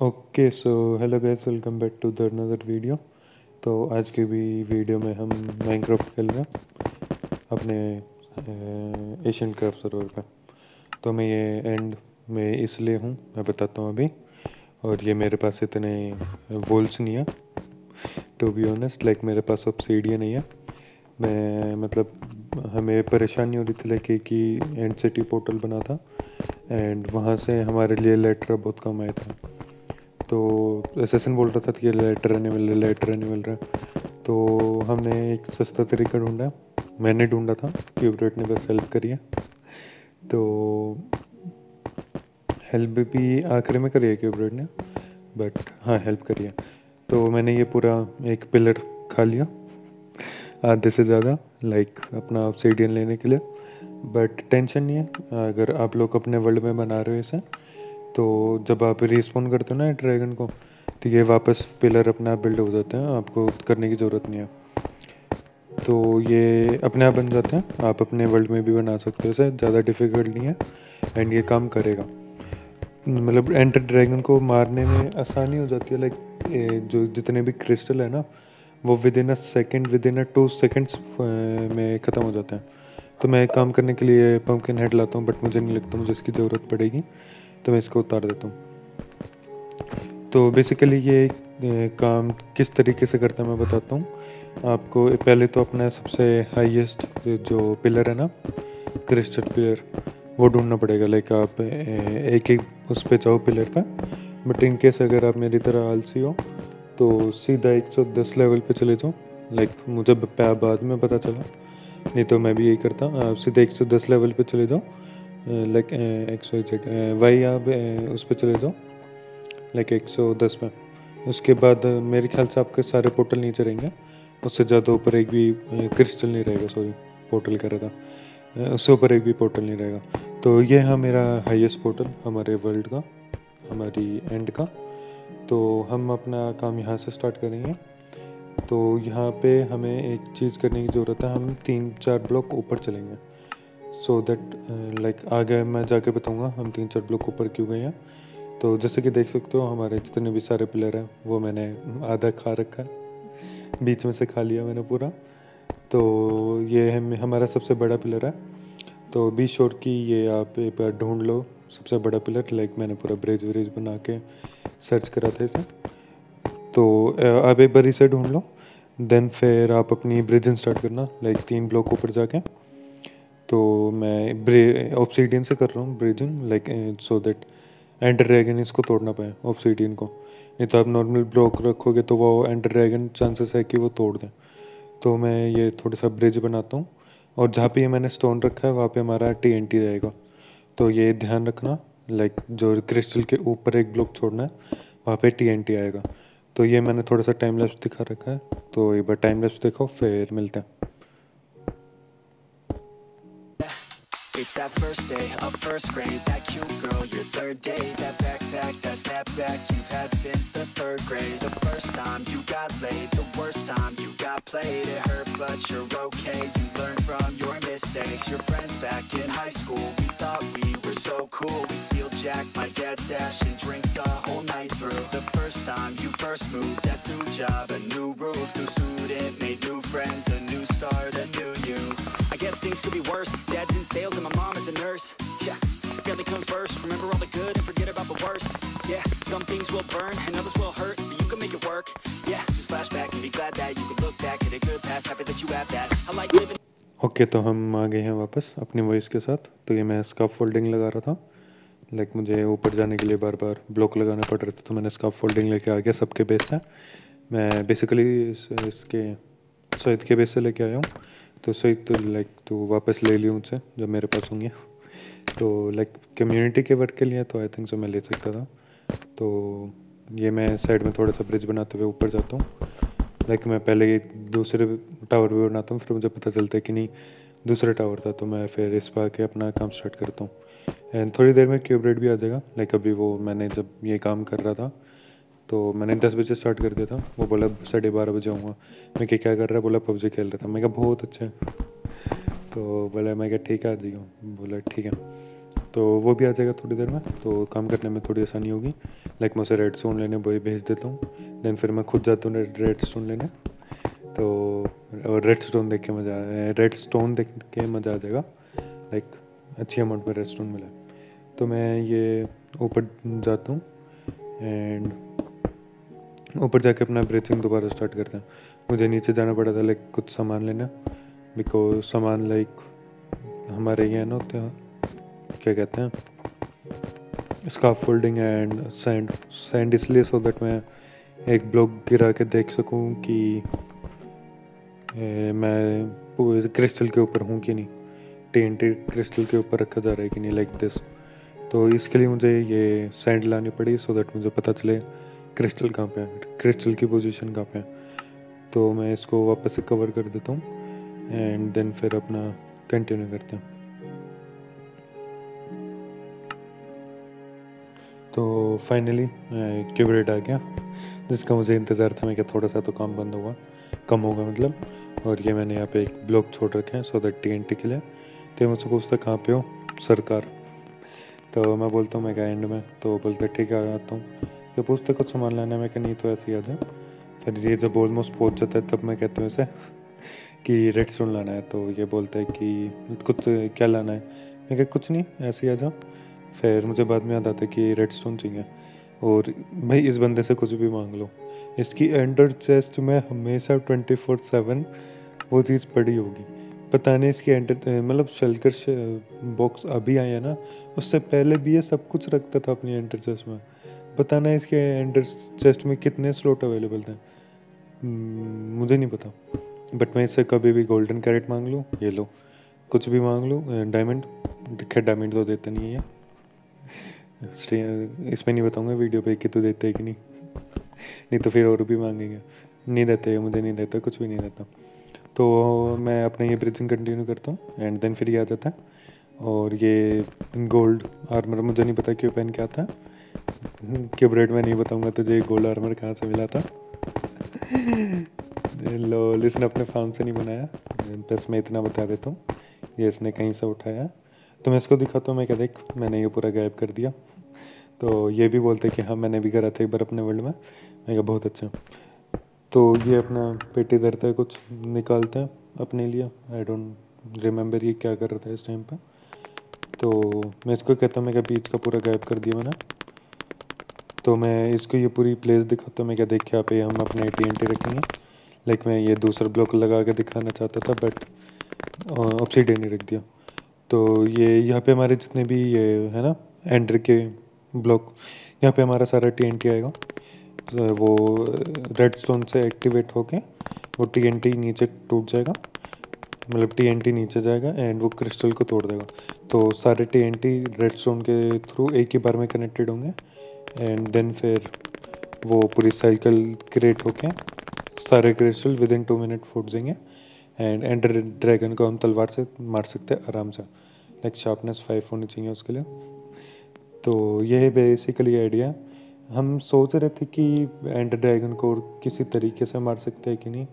Okay so hello guys welcome back to the another video तो आज के भी वीडियो में हम माइनक्राफ्ट खेल रहे हैं, अपने एशियन क्राफ्ट सर्वर पे। तो मैं ये एंड में इसलिए हूँ, मैं बताता हूँ अभी। और ये मेरे पास इतने वोल्स नहीं है। टू बी ऑनेस्ट लाइक मेरे पास अब सीढ़ियाँ नहीं है। मैं मतलब हमें परेशानी हो रही थी लाइक ही एंड सिटी पोर्टल बना था। एंड वहाँ से हमारे लिए लेटर बहुत कम आया था। तो एसेसन बोल रहा था कि लेटर नहीं मिल रहा लेटर नहीं मिल रहा। तो हमने एक सस्ता तरीका ढूंढा। मैंने ढूंढा था क्यूबरेट ने बस हेल्प करी है। तो हेल्प भी आखिरी में करी है क्यूबरेट ने बट हाँ हेल्प करी है। तो मैंने ये पूरा एक पिलर खा लिया। आधे से ज़्यादा लाइक अपना ऑब्सीडियन लेने के लिए। बट टेंशन नहीं है, अगर आप लोग अपने वर्ल्ड में बना रहे हो इसे तो जब आप रिस्पॉन्ड करते हो ना ड्रैगन को तो ये वापस पिलर अपने आप बिल्ड हो जाते हैं, आपको करने की ज़रूरत नहीं है। तो ये अपने आप बन जाते हैं, आप अपने वर्ल्ड में भी बना सकते हो ज़्यादा डिफ़िकल्ट नहीं है एंड ये काम करेगा। मतलब एंटर ड्रैगन को मारने में आसानी हो जाती है लाइक जो जितने भी क्रिस्टल है ना, वो within a second within a two seconds में ख़त्म हो जाते हैं। तो मैं काम करने के लिए पम्पकिन हेड लाता हूँ बट मुझे नहीं लगता, मुझे इसकी ज़रूरत पड़ेगी। तो मैं इसको उतार देता हूँ। तो बेसिकली ये काम किस तरीके से करता है मैं बताता हूँ। आपको पहले तो अपना सबसे हाईएस्ट जो पिलर है ना क्रिस्टल पिलर वो ढूंढना पड़ेगा। लाइक आप एक एक उस पर जाओ पिलर पर बट इन केस अगर आप मेरी तरह आलसी हो तो सीधा 110 लेवल पे चले जाओ। लाइक मुझे बाद में पता चला। नहीं तो मैं भी यही करता। आप सीधा 110 लेवल पे चले जाओ। लाइक एक सौ जेड वाई आप उस पर चले जाओ लाइक एक सौ दस पे। उसके बाद मेरे ख्याल से आपके सारे पोर्टल नीचे रहेंगे। उससे ज़्यादा ऊपर एक भी क्रिस्टल नहीं रहेगा सॉरी पोर्टल कर रहा था। उससे ऊपर एक भी पोर्टल नहीं रहेगा। तो ये है मेरा हाईएस्ट पोर्टल हमारे वर्ल्ड का, हमारी एंड का। तो हम अपना काम यहाँ से स्टार्ट करेंगे। तो यहाँ पे हमें एक चीज़ करने की ज़रूरत है, हम तीन चार ब्लॉक ऊपर चलेंगे। सो दैट लाइक आगे मैं जाके बताऊँगा हम तीन चार ब्लॉक ऊपर क्यों गए हैं। तो जैसे कि देख सकते हो हमारे जितने भी सारे प्लेयर हैं, वो मैंने आधा खा रखा है। बीच में से खा लिया मैंने पूरा। तो ये हम, हमारा सबसे बड़ा पिलर है। तो बी शोर की ये आप एक बार ढूंढ लो, सबसे बड़ा पिलर लाइक मैंने पूरा ब्रिज व्रिज बना के सर्च करा था इसे। तो आप एक बार इसे ढूंढ लो। देन फिर आप अपनी ब्रिजिंग स्टार्ट करना लाइक तीन ब्लॉक ऊपर जाके। तो मैं ऑप्सीडियन से कर रहा हूँ bridging like so that Ender dragon इसको तोड़ना पाए ऑप्सीडियन को। नहीं तो आप नॉर्मल ब्लॉक रखोगे तो वो एंटर ड्रैगन चांसेस है कि वो तोड़ दें। तो मैं ये थोड़ा सा ब्रिज बनाता हूँ, और जहाँ पे ये मैंने स्टोन रखा है, वहाँ पे हमारा टी एन टी रहेगा। तो ये ध्यान रखना लाइक जो क्रिस्टल के ऊपर एक ब्लॉक छोड़ना है, वहाँ पे टी एन टी आएगा। तो ये मैंने थोड़ा सा टाइम लैप्स दिखा रखा है तो एक बार टाइम लैप्स देखो, फिर मिलते हैं। It's that first day of first grade That cute girl, your third date That backpack, that snapback You've had since the third grade. The first time you got laid The worst time you got played. It hurt but you're okay. You learn from your mistakes. Your friends back in high school We thought we were so cool. We'd steal Jack, my dad's stash And drink the whole night through. The first time you first moved That's new job, a new roof. New student, made new friends A new start, a new you. I guess things could be worse. Dad's in sales and my mom is a nurse. Yeah, family comes first Remember all the good and forget about the worst Yeah, some things will burn and others will hurt But you can make it work Yeah, just flashback and be glad that You can look back at a good past Happy that you have that I like living okay okay, तो हम आ गए हैं वापस अपनी voice के साथ तो ये मैं इसका फोल्डिंग लगा रहा था लाइक मुझे ऊपर जाने के लिए बार बार ब्लॉक लगाने पड़ रहे थे तो मैंने इसका फोल्डिंग लेके आ गया सबके बेस से मैं बेसिकली इस, इसके सईद के बेस से लेके आया हूँ तो सईद तो लाइक तो वापस ले लिया मुझसे जब मेरे पास होंगे तो लाइक कम्युनिटी के वर्क के लिए तो आई थिंक सो मैं ले सकता था। तो ये मैं साइड में थोड़ा सा ब्रिज बनाते हुए ऊपर जाता हूँ। लाइक मैं पहले दूसरे टावर भी बनाता हूँ, फिर मुझे पता चलता है कि नहीं, दूसरा टावर था तो मैं फिर इस पर आके अपना काम स्टार्ट करता हूँ। एंड थोड़ी देर में क्यूबरेट भी आ जाएगा। लाइक अभी वो मैंने जब ये काम कर रहा था तो मैंने दस बजे स्टार्ट कर दिया था। वो बोला, साढ़े बारह बजे आऊँगा। मैं क्या क्या कर रहा है? बोला, पबजी खेल रहा था। मैं कहा, बहुत अच्छा है। तो बोला, मैं क्या ठीक है जाइए बोला, ठीक है। तो वो भी आ जाएगा थोड़ी देर में तो काम करने में थोड़ी आसानी होगी। लाइक मैं उसे रेड स्टोन लेने वही भेज देता हूँ। देन फिर मैं खुद जाता हूँ रेड स्टोन लेने। तो और रेड स्टोन देख के मज़ा रेड स्टोन देख के मज़ा आ जाएगा। लाइक अच्छी अमाउंट में रेड स्टोन मिला। तो मैं ये ऊपर जाता हूँ एंड ऊपर जाके अपना ब्रीथिंग दोबारा स्टार्ट करते हैं। मुझे नीचे जाना पड़ा था लाइक कुछ सामान लेना। बिकॉज़ सामान लाइक हमारे यहाँ ना क्या कहते हैं? इसका फोल्डिंग एंड सैंड सैंड इसलिए सो दैट मैं एक ब्लॉक गिरा के देख सकूँ कि ए, मैं क्रिस्टल के ऊपर हूँ कि नहीं? टी क्रिस्टल के ऊपर रखा जा रहा है कि नहीं लाइक like दिस तो इसके लिए मुझे ये सैंड लानी पड़ी सो दैट मुझे पता चले क्रिस्टल कहाँ पे है क्रिस्टल की पोजीशन कहाँ पे है. तो मैं इसको वापस से कवर कर देता हूँ. एंड देन फिर अपना कंटिन्यू करते हैं। तो फाइनली क्यूबरेट आ गया। जिसका मुझे इंतज़ार था, मैं क्या थोड़ा सा तो काम बंद होगा कम होगा मतलब। और ये मैंने यहाँ पे एक ब्लॉक छोड़ रखे हैं so that T N T के लिए। तो मुझसे पूछता कहाँ पे हो, सरकार? तो मैं बोलता हूँ, मैं क्या एंड में। तो बोलता ठीक है आता हूँ। ये पूछते कुछ सामान लाना है मैं क्या नहीं तो ऐसे ही आ जाए फिर ये जब ऑलमोस्ट पहुँच जाता है, तब मैं कहता हूँ, इसे कि रेड स्टोन लाना है तो ये बोलता है कि कुछ क्या लाना है? मैं क्या कुछ नहीं ऐसे ही आ जाओ फिर मुझे बाद में याद आता है कि रेड स्टोन चाहिए। और भाई इस बंदे से कुछ भी मांग लो। इसकी एंडर चेस्ट में हमेशा ट्वेंटी फोर सेवन वो चीज़ पड़ी होगी। पता नहीं इसकी एंटर मतलब शलकर बॉक्स अभी आया ना उससे पहले भी ये सब कुछ रखता था अपनी एंटर चेस्ट में। पता नहीं इसके एंटर चेस्ट में कितने स्लॉट अवेलेबल थे। हम्म, मुझे नहीं पता। बट मैं इससे कभी भी गोल्डन कैरेट मांग लूँ? ये लो। कुछ भी मांग लूँ? डायमंड खैर डायमंड तो देते नहीं है इसमें नहीं बताऊँगा वीडियो पे कि तू देते है कि नहीं। नहीं तो फिर और भी मांगेंगे। नहीं देते मुझे नहीं देता, कुछ भी नहीं देता। तो मैं अपना ये ब्रीथिंग कंटिन्यू करता हूँ एंड देन फिर ये आ जाता है। और ये गोल्ड आर्मर मुझे नहीं पता क्यों पहन के आता क्यों ब्रेड में नहीं बताऊँगा तुझे गोल्ड आर्मर कहाँ से मिला था? लो लिसन अपने फार्म से नहीं बनाया। बस मैं इतना बता देता हूँ। ये इसने कहीं से उठाया। तो मैं इसको दिखाता हूँ। मैं क्या देख, मैंने ये पूरा गायब कर दिया। तो ये भी बोलते कि हाँ मैंने भी करा था एक बार अपने वर्ल्ड में। मैं कहा, बहुत अच्छा। तो ये अपना पेटी धरता है, कुछ निकालते हैं अपने लिए। आई डोंट रिमेंबर ये क्या कर रहा था इस टाइम पर तो मैं इसको कहता हूँ, मैं क्या बीच का पूरा गायब कर दिया मैंने। तो मैं इसको ये पूरी प्लेस दिखाता हूँ। मैं क्या देख, यहाँ पे हम अपने टी एन टी रखेंगे। लाइक मैं ये दूसरा ब्लॉक लगा के दिखाना चाहता था बट ऑप्सीडियन ही रख दिया। तो ये, यहाँ पे हमारे जितने भी ये, है ना एंडर के ब्लॉक यहाँ पे हमारा सारा टीएनटी आएगा। तो वो रेड स्टोन से एक्टिवेट होके वो टीएनटी नीचे टूट जाएगा। मतलब टीएनटी नीचे जाएगा एंड वो क्रिस्टल को तोड़ देगा। तो सारे टी रेड स्टोन के थ्रू एक ही बार में कनेक्टेड होंगे। एंड देन फिर वो पूरी साइकिल क्रिएट होके सारे crystal within two minute फूट जाएँगे एंड एंड ड्रैगन को हम तलवार से मार सकते हैं आराम से। लाइक शार्पनेस फाइव होनी चाहिए उसके लिए। तो ये बेसिकली आइडिया हम सोच रहे थे कि एंड ड्रैगन को किसी तरीके से मार सकते हैं कि नहीं।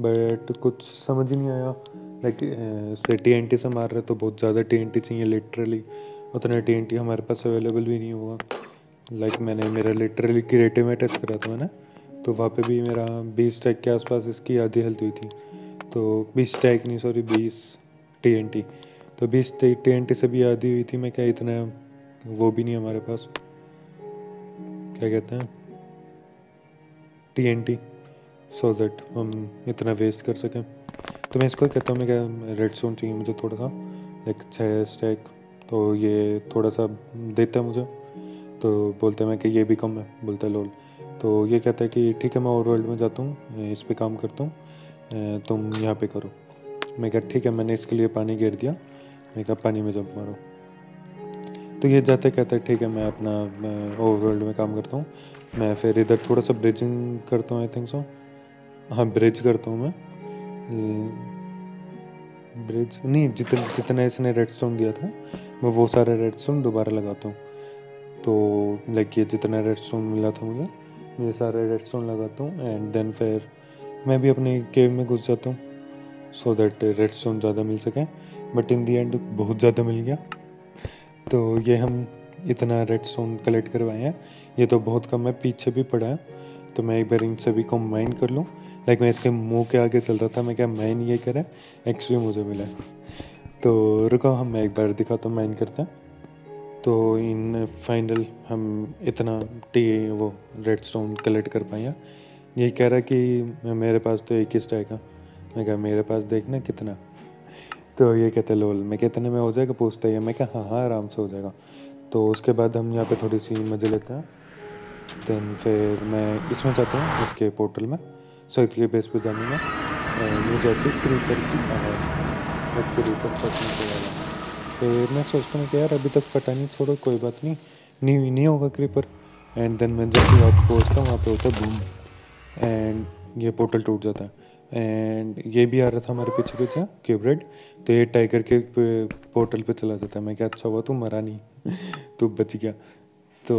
बट कुछ समझ ही नहीं आया। लाइक से टी एन टी से मार रहे तो बहुत ज़्यादा टी एन टी चाहिए लिटरली उतना टी एन टी हमारे पास अवेलेबल भी नहीं हुआ। लाइक like मैंने, मेरा लिटरली क्रिएटिव में टेस्ट करा था मैंने। तो वहाँ पे भी मेरा बीस टैग के आसपास इसकी आधी हेल्थ हुई थी। तो बीस टैग नहीं सॉरी बीस टी एन टी तो बीस टी एन टी से भी आधी हुई थी, मैं क्या इतना, वो भी नहीं हमारे पास। क्या कहते हैं? T N T so that हम इतना वेस्ट कर सकें। तो मैं इसको कहता हूँ, मैं क्या रेड स्टोन चाहिए मुझे थोड़ा सा लाइक छः स्टैक तो ये थोड़ा सा देता है मुझे। तो बोलते हैं, मैं कि ये भी कम है। बोलता है लोल तो ये कहता है कि ठीक है, मैं ओवर वर्ल्ड में जाता हूँ इस पर काम करता हूँ तुम यहाँ पे करो। मैं कहा, ठीक है, मैंने इसके लिए पानी गिर दिया। मैं कहा, पानी में जंप मारो। तो ये जाते कहते ठीक है, मैं अपना ओवर वर्ल्ड में काम करता हूँ। मैं फिर इधर थोड़ा सा ब्रिजिंग करता हूँ आई थिंक सो हाँ ब्रिज करता हूँ मैं। ब्रिज नहीं, जितने, जितना इसने रेड स्टोन दिया था, मैं वो सारे रेड स्टोन दोबारा लगाता हूँ। तो लाइक ये जितना रेड स्टोन मिला था मुझे ये सारे रेड स्टोन लगाता हूँ एंड देन फिर मैं भी अपने केव में घुस जाता हूँ सो दैट रेड स्टोन ज़्यादा मिल सके बट इन दी एंड बहुत ज़्यादा मिल गया। तो ये हम इतना रेड स्टोन कलेक्ट करवाए हैं। ये तो बहुत कम है, पीछे भी पड़ा है तो मैं एक बार इन सभी को माइन कर लूँ। लाइक मैं इसके मुँह के आगे चल रहा था, मैं क्या माइन ये करें? एक्स भी मुझे मिला तो रुको, हम मैं एक बार दिखाता हूँ माइन करते हैं। तो इन फाइनल हम इतना टी वो रेड स्टोन कलेक्ट कर पाए ये कह रहा कि मेरे पास तो एक ही स्टैक है। मैं कहा, मेरे पास देखना कितना। तो ये कहते लोल, मैं कितने में हो जाएगा? पूछता है मैं क्या हाँ हाँ आराम से हो जाएगा। तो उसके बाद हम यहाँ पे थोड़ी सी मज़े लेते हैं। देन फिर मैं इसमें जाता हूँ इसके पोर्टल में साइट के बेस पे जाने में मुझे आती क्रीपर की आवाज़। क्रीपर वाला फिर मैं सोचता हूँ कि यार अभी तक फटा नहीं, छोड़ो, कोई बात नहीं। नहीं नहीं होगा क्रीपर एंड देन मैं जब भी आप पहुँचता हूँ, वहाँ पे होता है बूम एंड ये पोर्टल टूट जाता है। एंड ये भी आ रहा था हमारे पीछे पीछे क्यूबरेड तो ये टाइगर के पोर्टल पे चला जाता है। मैं क्या अच्छा हुआ तू मरा नहीं? तू बच गया। तो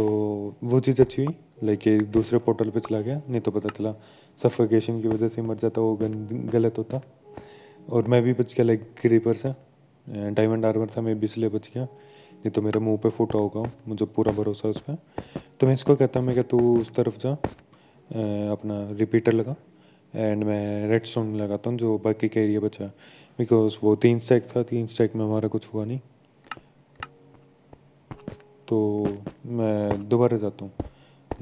वो चीज़ अच्छी हुई। लाइक ये दूसरे पोर्टल पे चला गया, नहीं तो पता चला। सफोकेशन की वजह से मर जाता, वो गलत होता। और मैं भी बच गया लाइक क्रीपर से। डायमंड आर्मर था मैं भी इसलिए बच गया। नहीं तो मेरे मुँह पे फूटा होगा मुझे पूरा भरोसा उस पर तो मैं इसको कहता मैं क्या तू उस तरफ़ जा अपना रिपीटर लगा। एंड मैं रेड स्टोन लगाता हूँ जो बाकी का एरिया बचा बिकॉज़ वो तीन स्टैक था तीन स्टैक में हमारा कुछ हुआ नहीं। तो मैं दोबारा जाता हूँ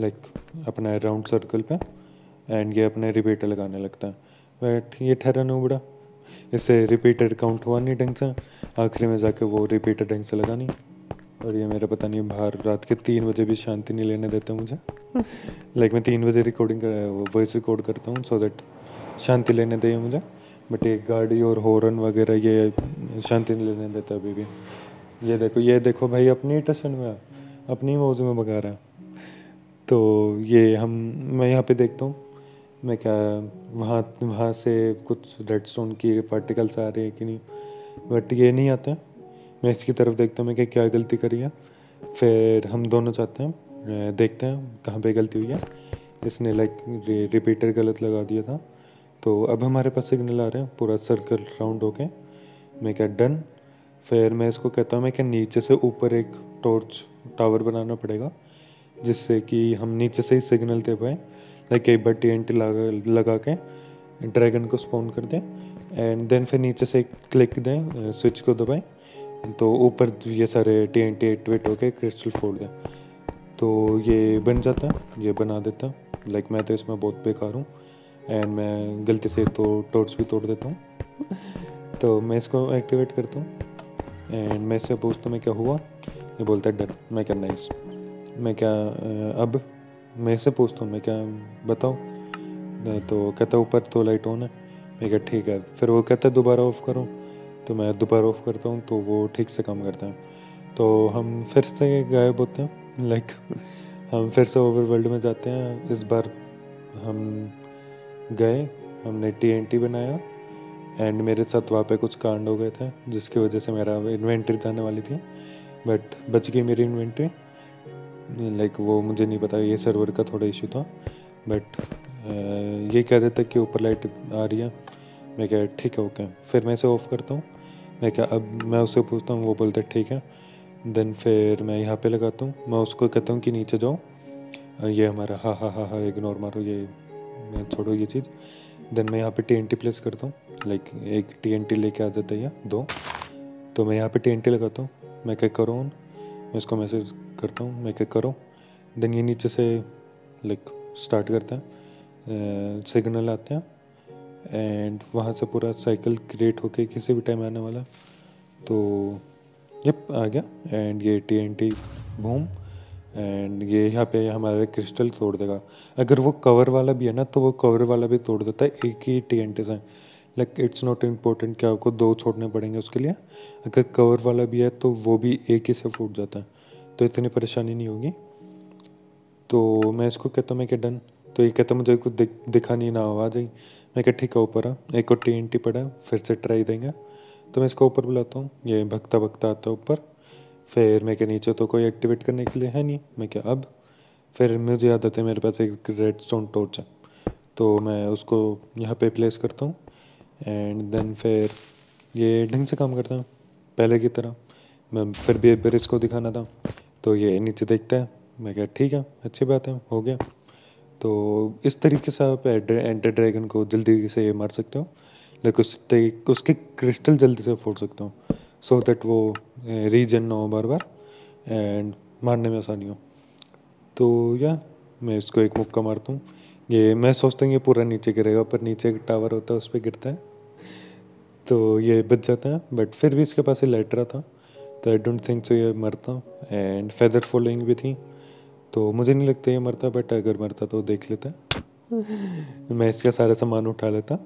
लाइक like, अपना राउंड सर्कल पे। एंड ये अपने रिपीटर लगाने लगता है। बट ये ठहरा नहीं बड़ा। इससे रिपीटर काउंट हुआ नहीं ढंग से। आखिरी में जाके वो रिपीटर ढंग से लगा नहीं। और ये मेरा पता नहीं, बाहर रात के तीन बजे भी शांति नहीं लेने देते मुझे। लाइक मैं तीन बजे रिकॉर्डिंग कर वॉइस रिकॉर्ड करता हूँ सो दैट शांति लेने दे मुझे। बट एक गाड़ी और हॉर्न वगैरह, ये शांति नहीं लेने देता अभी भी। ये देखो ये देखो भाई, अपनी टशन में, अपनी मौज में भगा रहा है। तो ये हम, मैं यहाँ पे देखता हूँ। मैं क्या, वहाँ वहाँ से कुछ रेड स्टोन की पार्टिकल्स आ रहे हैं कि नहीं? बट ये नहीं आता। मैं इसकी तरफ़ देखता हूँ, मैं क्या गलती करी है। फिर हम दोनों चाहते हैं देखते हैं कहाँ पे गलती हुई है। इसने लाइक रिपीटर गलत लगा दिया था। तो अब हमारे पास सिग्नल आ रहे हैं, पूरा सर्कल राउंड होके। मैं क्या डन फिर मैं इसको कहता हूँ, मैं क्या नीचे से ऊपर एक टॉर्च टावर बनाना पड़ेगा, जिससे कि हम नीचे से ही सिग्नल दे पाए। लाइक एक बार टी एन टी लगा लगा के ड्रैगन को स्पॉन कर दें एंड देन फिर नीचे से क्लिक दें स्विच को दबाएँ तो ऊपर ये सारे टी एन टी एक्टिवेट होके क्रिस्टल फोड़ दें। तो ये बन जाता है ये बना देता लाइक मैं तो इसमें बहुत बेकार हूँ एंड मैं गलती से तो टॉर्च भी तोड़ देता हूँ। तो मैं इसको एक्टिवेट करता हूँ एंड मैं इससे पूछता हूँ, मैं क्या हुआ? ये बोलता है डर मैं क्या नाइस मैं क्या अब मैं इससे पूछता हूँ, मैं क्या बताओ तो कहता ऊपर तो लाइट ऑन है। मैं क्या ठीक है। फिर वो कहता है, दोबारा ऑफ़ करो। तो मैं दोबारा ऑफ़ करता हूँ तो वो ठीक से काम करता है। तो हम फिर से गायब होते हैं लाइक हम फिर से ओवर वर्ल्ड में जाते हैं। इस बार हम गए, हमने टीएनटी बनाया एंड मेरे साथ वहाँ पे कुछ कांड हो गए थे, जिसकी वजह से मेरा इन्वेंट्री जाने वाली थी। बट बच गई मेरी इन्वेंट्री लाइक वो मुझे नहीं पता, ये सर्वर का थोड़ा इशू था। बट ये कह देता कि ऊपर लाइट आ रही है। मैं क्या ठीक है ओके फिर मैं इसे ऑफ़ करता हूँ। मैं क्या अब मैं उससे पूछता हूँ, वो बोलता है, ठीक है. देन फिर मैं यहाँ पे लगाता हूँ। मैं उसको कहता हूँ कि नीचे जाओ। ये हमारा, हा हा हा हा इग्नोर मारो, ये, मैं छोड़ो ये चीज़. देन मैं यहाँ पे टी प्लेस करता हूँ। लाइक एक टी एन टी लेके आ जाता है या दो। तो मैं यहाँ पे टी लगाता हूँ। मैं क्या करो मैं इसको मैसेज करता हूँ, मैं क्या करो? देन ये नीचे से लाइक स्टार्ट करते हैं सिग्नल आते हैं एंड वहाँ से पूरा साइकिल क्रिएट होके किसी भी टाइम आने वाला तो यप आ गया एंड ये T N T boom and ये यहाँ पे हमारे क्रिस्टल तोड़ देगा। अगर वो कवर वाला भी है ना तो वो कवर वाला भी तोड़ देता है, एक ही टी एन टी से। लाइक इट्स नॉट इम्पोर्टेंट कि आपको दो छोड़ने पड़ेंगे उसके लिए। अगर कवर वाला भी है तो वो भी एक ही से फूट जाता है। तो इतनी परेशानी नहीं होगी। तो मैं इसको कहता हूँ मैं क्या डन। तो ये कहता मुझे कुछ दिख, दिखा नहीं ना आवाज़ आई मैं क्या ठीक है ऊपर आ एक को टी एन टी पड़ा फिर से ट्राई देंगे। तो मैं इसको ऊपर बुलाता हूँ ये भगता भगता आता है ऊपर। फिर मैं क्या नीचे तो कोई एक्टिवेट करने के लिए है नहीं। मैं क्या अब। फिर मुझे याद आता है मेरे पास एक रेड स्टोन टॉर्च है। तो मैं उसको यहाँ पे प्लेस करता हूँ एंड देन फिर ये ढंग से काम करता हूँ पहले की तरह। मैं फिर भी बार इसको दिखाना था। तो ये नीचे देखता है। मैं कहा, ठीक है, अच्छी बात है, हो गया। तो इस तरीके से आप एंटर ड्रैगन को जल्दी से मार सकते हो। उस उसके क्रिस्टल जल्दी से फोड़ सकते हो। सो दैट वो रीजन ना हो बार बार एंड मारने में आसानी हो। तो या, मैं इसको एक मुक्का मारता हूँ। ये, मैं सोचता हूँ ये पूरा नीचे गिरेगा, पर नीचे एक टावर होता है, उस पर गिरता है। तो ये बच जाता है बट फिर भी इसके पास ये लेटरा था। तो आई डोंट थिंक सो ये मरता एंड फेदर फॉलोइंग भी थी। तो मुझे नहीं लगता ये मरता बट अगर मरता तो देख लेता। मैं इसका सारा सामान उठा लेता।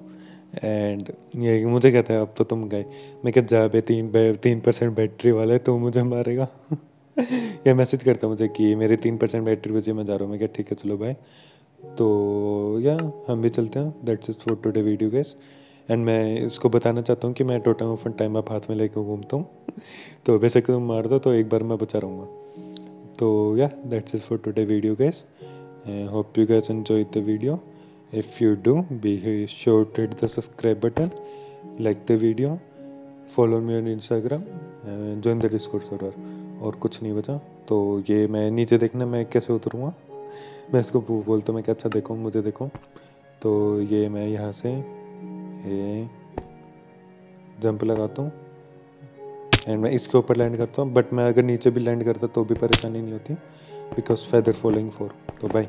एंड ये मुझे कहता है, अब तो तुम गए। मैं क्या जा बे, तीन तीन परसेंट बैटरी वाला है तो मुझे मारेगा। ये मैसेज करता मुझे कि मेरी तीन परसेंट बैटरी बची मैं जा रहा हूँ। मैं क्या ठीक है, चलो भाई तो या हम भी चलते हैं। That's is for today video guys and मैं इसको बताना चाहता हूँ कि मैं टोटल ऑफन टाइम आप हाथ में लेकर घूमता हूँ। तो वैसे कि तुम मार दो तो एक बार मैं बचा रहूँगा। तो या that's is for today video guys hope you guys enjoy the video if you do be sure to hit the subscribe button like the video follow me on Instagram join the discord server और कुछ नहीं बचा। तो ये मैं नीचे देखना मैं कैसे उतरूँगा? मैं इसको बोलता हूँ, मैं क्या अच्छा देखो, मुझे देखो। तो ये मैं यहाँ से जंप लगाता हूँ। एंड मैं इसके ऊपर लैंड करता हूँ बट मैं अगर नीचे भी लैंड करता तो भी परेशानी नहीं होती बिकॉज़ फैदर फॉलोइंग फोर तो बाय